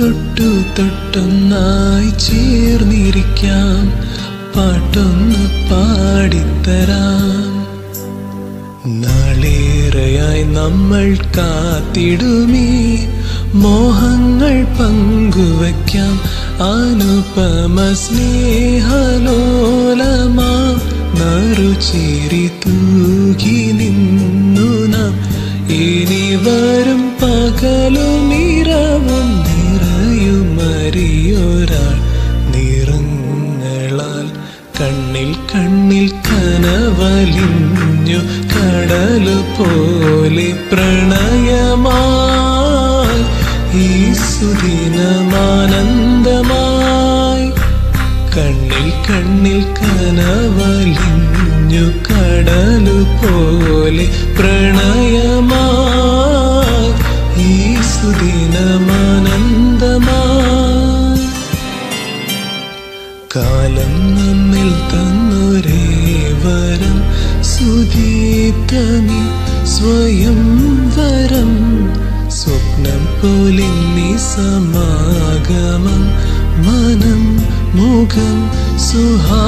തൊട്ടൊന്നായി ചേർന്നിരിക്കാം. പാട്ടൊന്ന് പാടിത്തരാം. നാളേറെയായി നമ്മൾ കാത്തിടുമീ. മോഹങ്ങൾ പങ്കുവയ്ക്കാം. അനുപമ സ്നേഹലോലമാ. നറുചേരി തൂകി നിന്നു നാം. ഇനി വരും പകലും കണ്ണിൽ കണ്ണിൽ കനവലിഞ്ഞു കടൽ പോലെ പ്രണയമായി. ഈ സുദിനമാനന്ദമായി കണ്ണിൽ കണ്ണിൽ കനവലിഞ്ഞു കടൽ പോലെ പ്രണയമായി. ഈ സുദിനമാനന്ദമായി കാലം നമ്മിൽ തന്നൊരേ വരം. സുദീപ്തമി സ്വയം വരം. സ്വപ്നം പോലെ സമാഗമം മനം മുഖം സുഹാസിതം